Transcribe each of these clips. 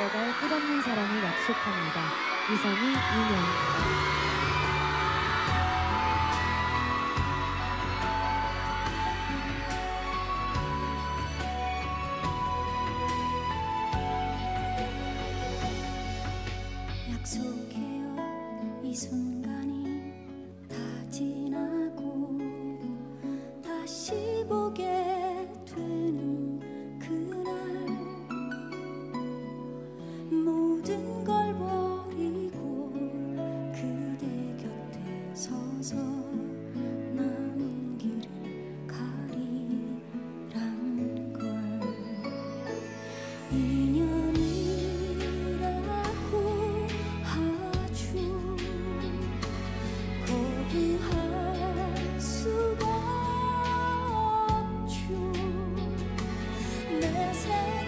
이어갈 끝없는 사랑을 약속합니다. 이선희, 윤영. say.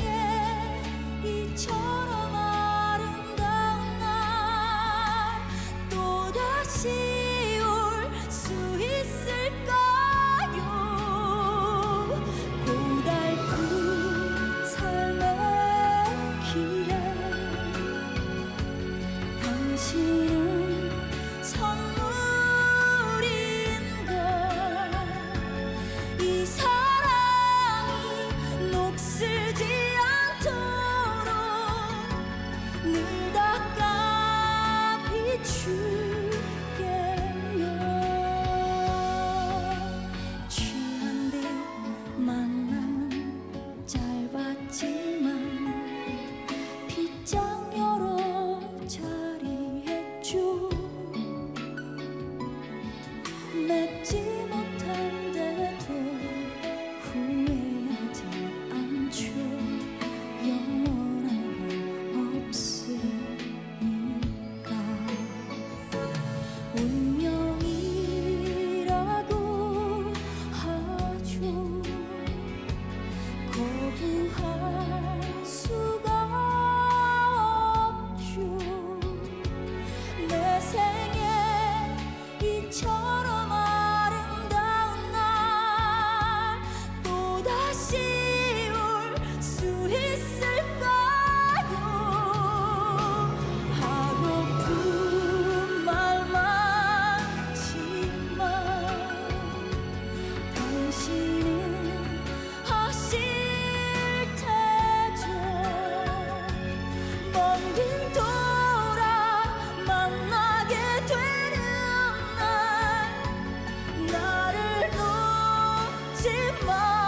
운명이라고 하죠. 寂寞。